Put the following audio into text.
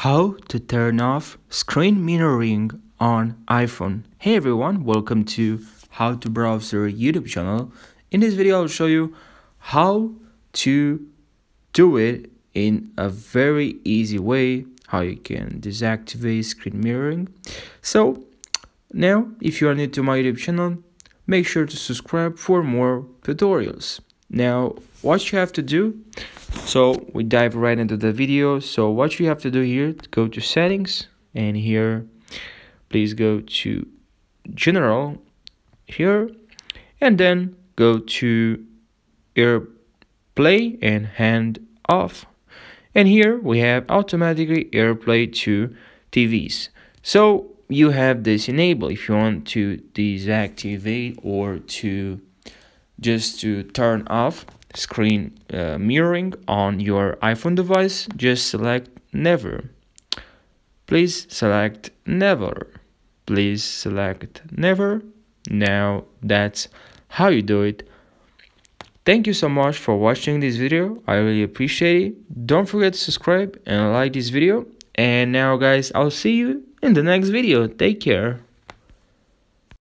How to turn off screen mirroring on iPhone. Hey everyone, welcome to How to Browser YouTube channel. In this video I'll show you how to do it in a very easy way, how you can deactivate screen mirroring. So now if you are new to my YouTube channel, make sure to subscribe for more tutorials. Now what you have to do so we dive right into the video. So what you have to do here go to settings and here please go to general here and then go to airplay and hand off. And here we have automatically airplay to TVs so you have this enabled if you want to deactivate or to just to turn off screen uh, mirroring on your iPhone device, just select never. Please select never. Please select never. Now that's how you do it. Thank you so much for watching this video. I really appreciate it. Don't forget to subscribe and like this video. And now guys, I'll see you in the next video. Take care.